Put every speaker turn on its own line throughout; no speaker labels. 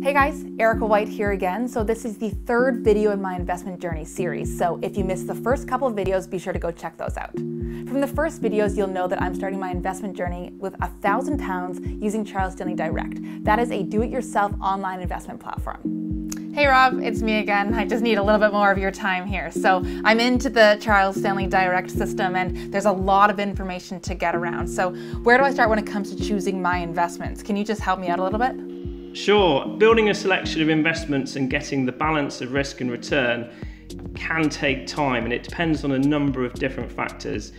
Hey guys, Erica White here again. So this is the third video in my investment journey series. So if you missed the first couple of videos, be sure to go check those out. From the first videos, you'll know that I'm starting my investment journey with a thousand pounds using Charles Stanley Direct. That is a do-it-yourself online investment platform. Hey Rob, it's me again. I just need a little bit more of your time here. So I'm into the Charles Stanley Direct system and there's a lot of information to get around. So where do I start when it comes to choosing my investments? Can you just help me out a little bit?
Sure, building a selection of investments and getting the balance of risk and return can take time and it depends on a number of different factors.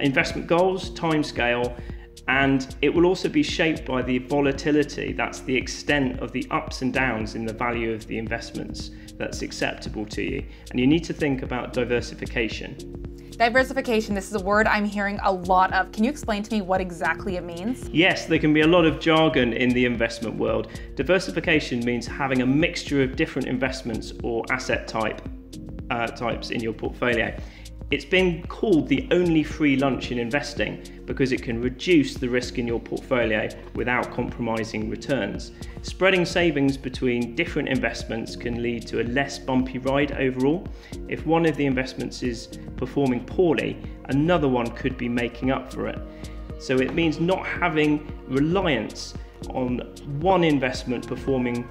Investment goals, time scale, and it will also be shaped by the volatility, that's the extent of the ups and downs in the value of the investments that's acceptable to you. And you need to think about diversification.
Diversification, this is a word I'm hearing a lot of. Can you explain to me what exactly it means?
Yes, there can be a lot of jargon in the investment world. Diversification means having a mixture of different investments or asset type uh, types in your portfolio. It's been called the only free lunch in investing because it can reduce the risk in your portfolio without compromising returns. Spreading savings between different investments can lead to a less bumpy ride overall. If one of the investments is performing poorly, another one could be making up for it. So it means not having reliance on one investment performing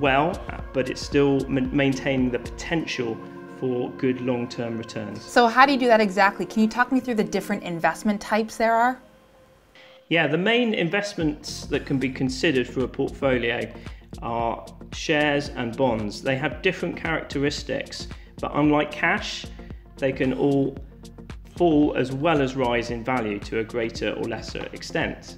well, but it's still maintaining the potential for good long-term returns.
So how do you do that exactly? Can you talk me through the different investment types there are?
Yeah, the main investments that can be considered for a portfolio are shares and bonds. They have different characteristics, but unlike cash, they can all fall as well as rise in value to a greater or lesser extent.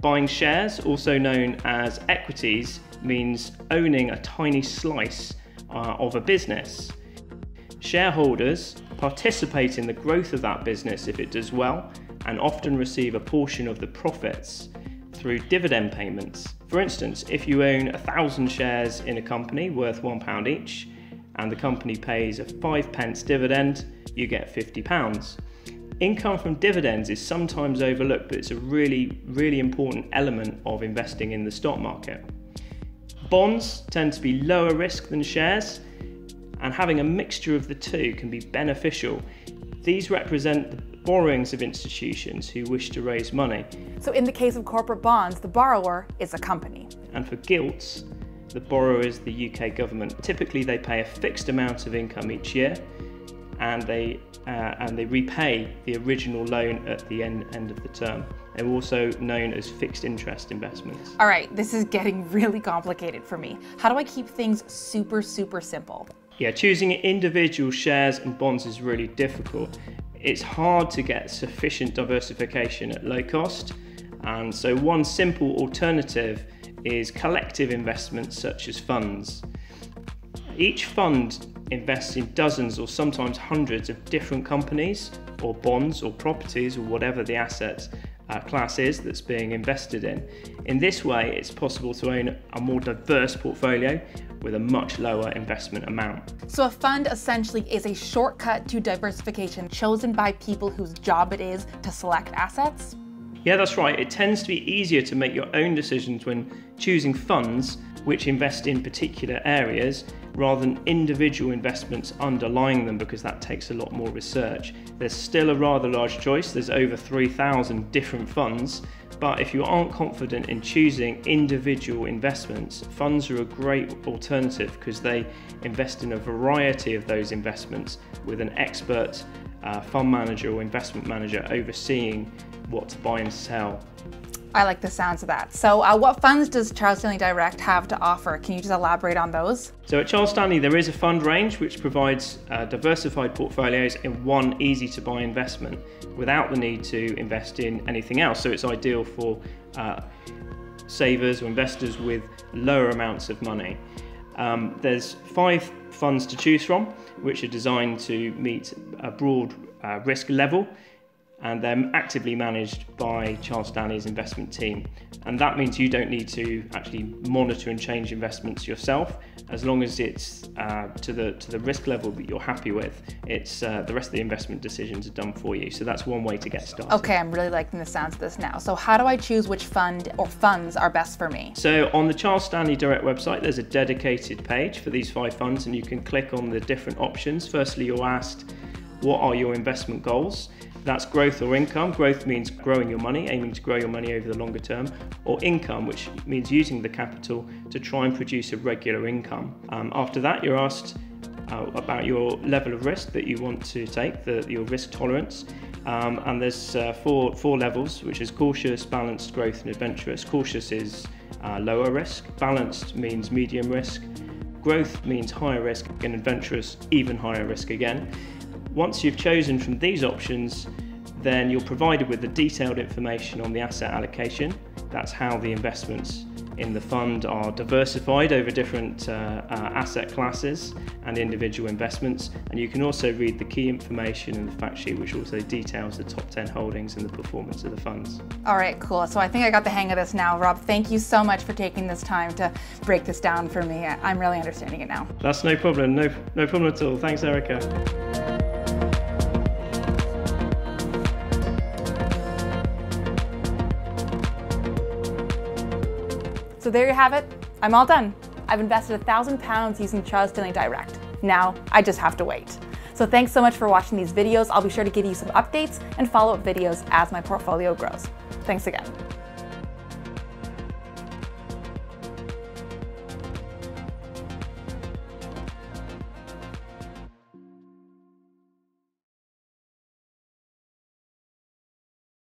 Buying shares, also known as equities, means owning a tiny slice uh, of a business. Shareholders participate in the growth of that business if it does well and often receive a portion of the profits through dividend payments. For instance, if you own a thousand shares in a company worth £1 each and the company pays a 5 pence dividend, you get £50. Income from dividends is sometimes overlooked, but it's a really, really important element of investing in the stock market. Bonds tend to be lower risk than shares and having a mixture of the two can be beneficial. These represent the borrowings of institutions who wish to raise money.
So in the case of corporate bonds, the borrower is a company.
And for gilts, the borrower is the UK government. Typically they pay a fixed amount of income each year and they uh, and they repay the original loan at the end, end of the term. They're also known as fixed interest investments.
All right, this is getting really complicated for me. How do I keep things super, super simple?
Yeah, choosing individual shares and bonds is really difficult. It's hard to get sufficient diversification at low cost. And so one simple alternative is collective investments such as funds. Each fund invests in dozens or sometimes hundreds of different companies or bonds or properties or whatever the asset uh, class is that's being invested in. In this way, it's possible to own a more diverse portfolio with a much lower investment amount.
So a fund essentially is a shortcut to diversification chosen by people whose job it is to select assets?
Yeah, that's right. It tends to be easier to make your own decisions when choosing funds which invest in particular areas rather than individual investments underlying them because that takes a lot more research. There's still a rather large choice, there's over 3,000 different funds, but if you aren't confident in choosing individual investments, funds are a great alternative because they invest in a variety of those investments with an expert uh, fund manager or investment manager overseeing what to buy and sell.
I like the sounds of that. So uh, what funds does Charles Stanley Direct have to offer? Can you just elaborate on those?
So at Charles Stanley, there is a fund range which provides uh, diversified portfolios in one easy to buy investment without the need to invest in anything else. So it's ideal for uh, savers or investors with lower amounts of money. Um, there's five funds to choose from, which are designed to meet a broad uh, risk level and they're actively managed by Charles Stanley's investment team. And that means you don't need to actually monitor and change investments yourself, as long as it's uh, to the to the risk level that you're happy with. It's uh, the rest of the investment decisions are done for you. So that's one way to get started.
Okay, I'm really liking the sounds of this now. So how do I choose which fund or funds are best for me?
So on the Charles Stanley Direct website, there's a dedicated page for these five funds, and you can click on the different options. Firstly, you're asked what are your investment goals that's growth or income. Growth means growing your money, aiming to grow your money over the longer term, or income, which means using the capital to try and produce a regular income. Um, after that, you're asked uh, about your level of risk that you want to take, the, your risk tolerance. Um, and there's uh, four, four levels, which is cautious, balanced, growth, and adventurous. Cautious is uh, lower risk, balanced means medium risk, growth means higher risk, and adventurous, even higher risk again. Once you've chosen from these options, then you're provided with the detailed information on the asset allocation. That's how the investments in the fund are diversified over different uh, uh, asset classes and individual investments. And you can also read the key information in the fact sheet, which also details the top 10 holdings and the performance of the funds.
All right, cool. So I think I got the hang of this now. Rob, thank you so much for taking this time to break this down for me. I'm really understanding it now.
That's no problem. No, no problem at all. Thanks, Erica.
There you have it. I'm all done. I've invested a thousand pounds using Charles Stanley Direct. Now I just have to wait. So thanks so much for watching these videos. I'll be sure to give you some updates and follow-up videos as my portfolio grows. Thanks again.